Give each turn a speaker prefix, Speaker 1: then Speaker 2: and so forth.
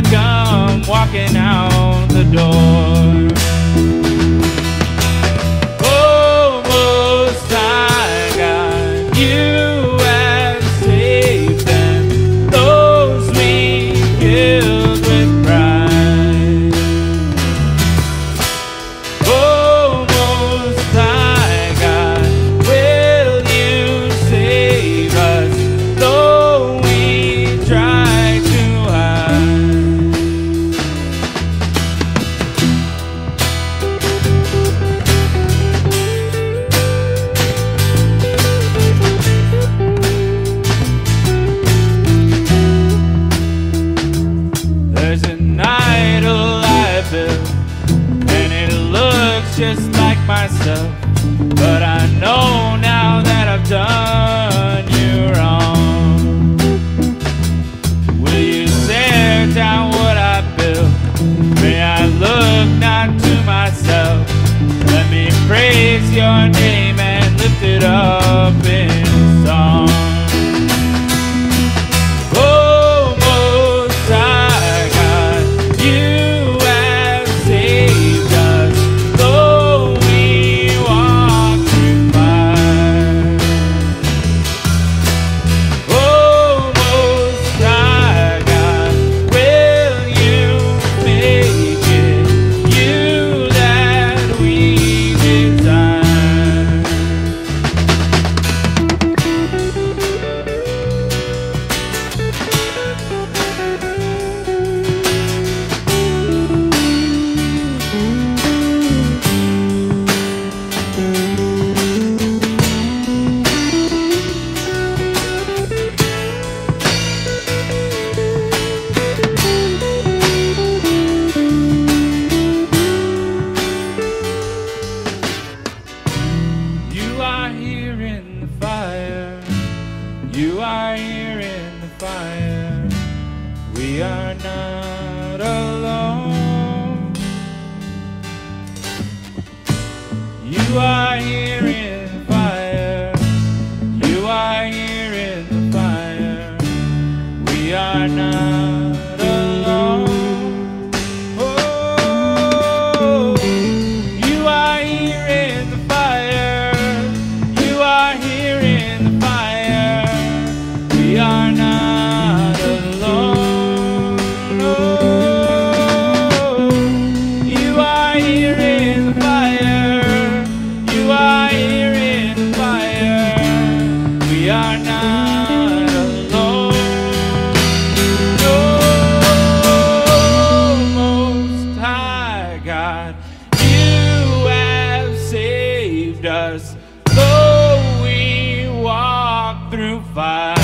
Speaker 1: come walking out the door. Oh, most I got you. Just like myself. But I know now that I've done you wrong. Will you tear down what I built? May I look not to myself. Let me praise your name and lift it up in You are here in the fire. We are not alone. You are here in the fire. You are here in the fire. We are not alone. Oh, you are here in the are not alone. Most High God, you have saved us, though we walk through fire.